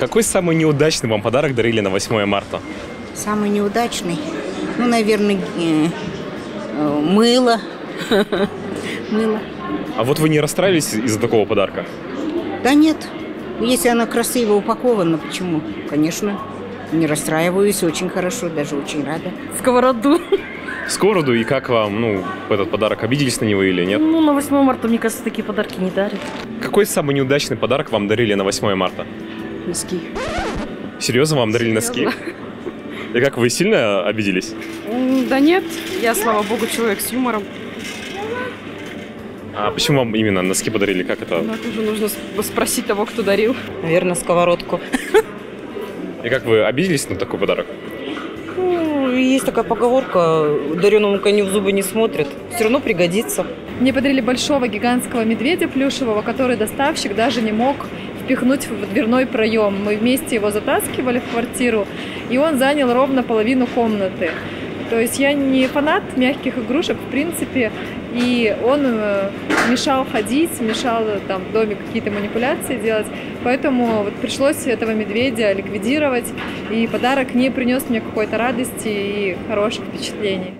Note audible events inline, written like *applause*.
Какой самый неудачный вам подарок дарили на 8 марта? Самый неудачный, ну, наверное, э, мыло. *laughs* Мыло. А вот вы не расстраивались из-за такого подарка? Да нет, если она красиво упакована, почему? Конечно, не расстраиваюсь, очень хорошо, даже очень рада. Сковороду. Сковороду и как вам, ну, этот подарок, обиделись на него или нет? Ну, на 8 марта, мне кажется, такие подарки не дарят. Какой самый неудачный подарок вам дарили на 8 марта? Носки. Серьезно, вам дарили носки? И как, вы сильно обиделись? Да нет, я, слава богу, человек с юмором. А почему вам именно носки подарили? Как это? Но это уже нужно сп- спросить того, кто дарил. Наверное, сковородку. И как вы обиделись на такой подарок? Ну, есть такая поговорка, дареному коню в зубы не смотрят. Все равно пригодится. Мне подарили большого гигантского медведя плюшевого, который доставщик даже не мог впихнуть в дверной проем. Мы вместе его затаскивали в квартиру, и он занял ровно половину комнаты. То есть я не фанат мягких игрушек, в принципе, и он э, мешал ходить, мешал э, там в доме какие-то манипуляции делать, поэтому вот пришлось этого медведя ликвидировать, и подарок не принес мне какой-то радости и хороших впечатлений.